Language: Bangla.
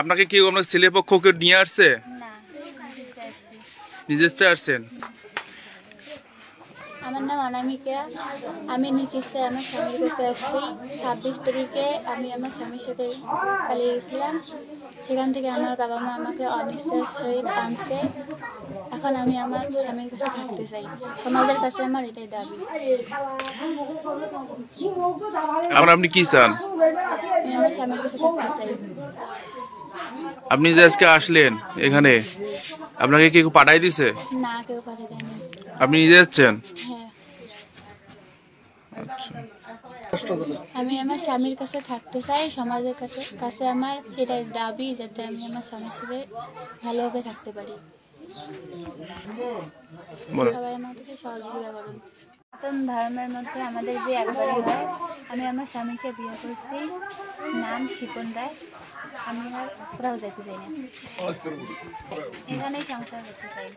আপনাকে কেউ আপনার ছেলে পক্ষ কেউ নিয়ে আসছে? নিজের ইচ্ছা আসছেন? আমার নাম অনামিকা। আমি নিজ ইচ্ছায় আমার স্বামীর কাছে আসছি। ছাব্বিশ তারিখে আমি আমার স্বামীর সাথে পালিয়ে গেছিলাম। সেখান থেকে আমার বাবা মা আমাকে অনিশ্চয়ের সহিত আনছে। এখন আমি আমার স্বামীর কাছে থাকতে চাই। সমাজের কাছে আমার এটাই দাবি। আপনি কি চান? স্বামীর কাছে থাকতে চাই। আপনি যে আজকে আসলেন এখানে আপনাকে কেউ পাঠাই দিছে? না কেউ দেয়নি। আপনি নিজে যাচ্ছেন? হ্যাঁ। আমি আমার স্বামীর কাছে থাকতে চাই সমাজের কাছে কাছে আমার এটাই দাবি যাতে আমি আমার স্বামীর সাথে ভালোভাবে থাকতে পারি। সবাই আমাদেরকে সহযোগিতা করুন। নতুন ধর্মের মধ্যে আমাদের বিয়ে একবারই হয় আমি আমার স্বামীকে বিয়ে করছি নাম শিপন রায়। আমি আর কোথাও যেতে চাই না। এখানেই সংসার করতে চাই।